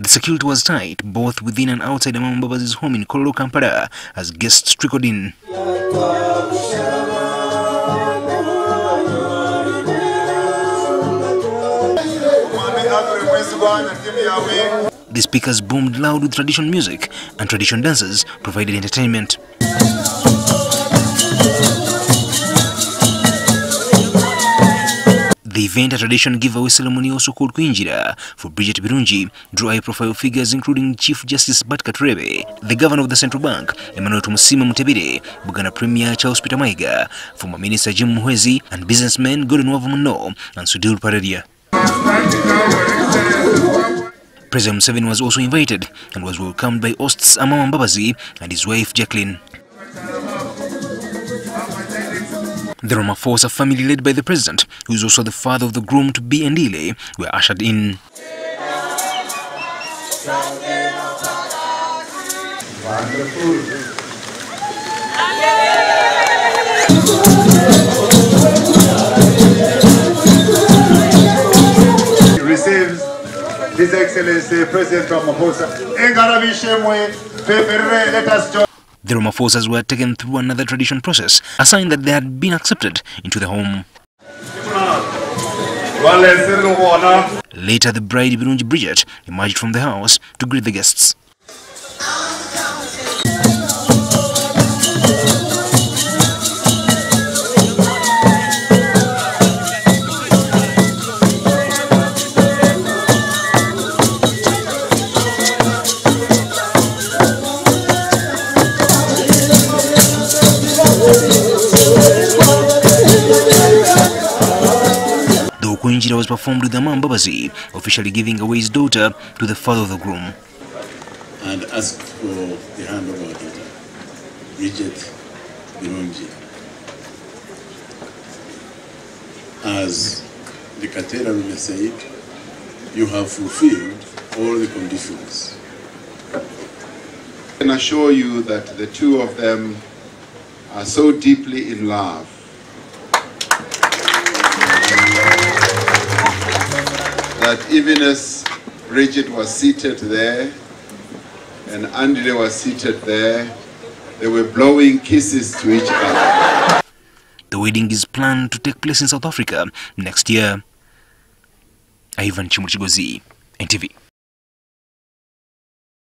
The security was tight both within and outside Mbabazi's home in Kololo, Kampala as guests trickled in. The speakers boomed loud with traditional music and traditional dancers provided entertainment. The event, a tradition giveaway ceremony also called Kuinjira for Bridget Birungi, drew high-profile figures including Chief Justice Bart Katurebe, the Governor of the Central Bank, Emmanuel Tumusima Mutebire, Buganda Premier Charles Peter Maiga, former Minister Jim Muhwezi, and businessmen Gordon Wavamuno and Sudhir Paradia. President Museveni was also invited and was welcomed by hosts Amama Mbabazi and his wife Jacqueline. The Ramaphosa family led by the president, who is also the father of the groom to be Andile, were ushered in. He receives His Excellency President Ramaphosa. Let us join. The Ramaphosas were taken through another tradition process, a sign that they had been accepted into the home. Later, the bride Birungi Bridget emerged from the house to greet the guests. The Okuhingira was performed with Amama Mbabazi, officially giving away his daughter to the father of the groom. and ask for the hand of our daughter, Bridget Birungi. As the caterer said, you have fulfilled all the conditions. I can assure you that the two of them are so deeply in love that even as Bridget was seated there and andre was seated there, they were blowing kisses to each other. The wedding is planned to take place in South Africa next year. Ivan Chimuchigozi, NTV.